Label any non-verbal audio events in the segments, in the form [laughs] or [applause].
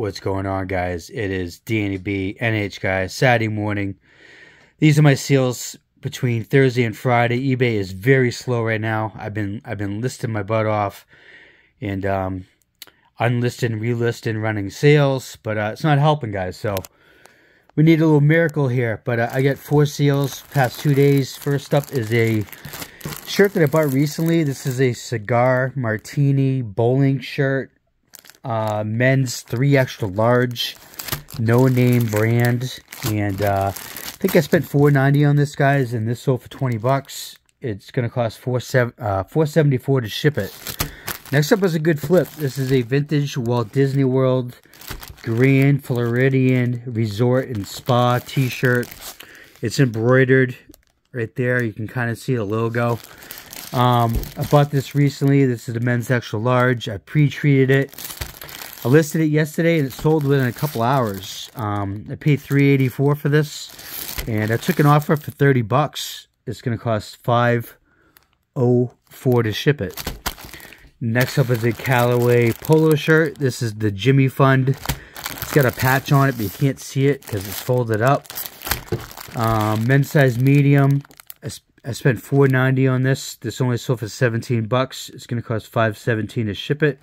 What's going on, guys? It is Danny B, NH guys, Saturday morning. These are my seals between Thursday and Friday. eBay is very slow right now. I've been I've been listing my butt off and um, unlisting, relisting, running sales, but uh, it's not helping, guys. So we need a little miracle here. But uh, I got four seals past two days. First up is a shirt that I bought recently. This is a cigar martini bowling shirt. Uh, men's three extra large, no name brand, and uh, I think I spent four ninety on this, guys, and this sold for twenty bucks. It's gonna cost uh, four seventy four to ship it. Next up is a good flip. This is a vintage Walt Disney World Grand Floridian Resort and Spa t-shirt. It's embroidered right there. You can kind of see the logo. Um, I bought this recently. This is a men's extra large. I pre-treated it. I listed it yesterday and it sold within a couple hours. Um, I paid 384 for this and I took an offer for 30 bucks. It's going to cost 504 to ship it. Next up is a Callaway polo shirt. This is the Jimmy Fund. It's got a patch on it, but you can't see it because it's folded up. Um, men's size medium. I, sp I spent $4.90 on this. This only sold for 17 bucks. It's going to cost $5.17 to ship it.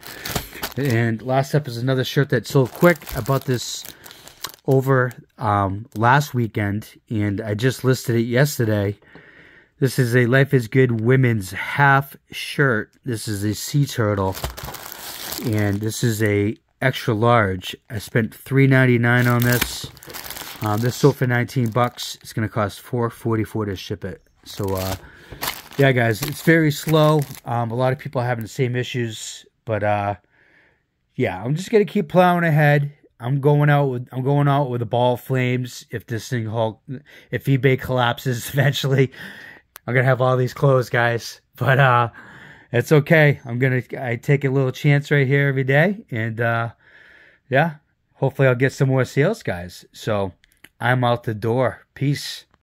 And last up is another shirt that sold quick. I bought this over um, last weekend, and I just listed it yesterday. This is a Life is Good women's half shirt. This is a sea turtle. And this is a extra large. I spent $3.99 on this. Um, this sold for 19 bucks. It's going to cost $4.44 to ship it. So, uh, yeah, guys, it's very slow. Um, a lot of people are having the same issues. But, uh, yeah, I'm just to keep plowing ahead. I'm going out with I'm going out with a ball of flames if this thing Hulk if eBay collapses [laughs] eventually. I'm gonna have all these clothes, guys. But uh it's okay. I'm gonna I take a little chance right here every day, and uh yeah, hopefully I'll get some more sales, guys. So I'm out the door. Peace.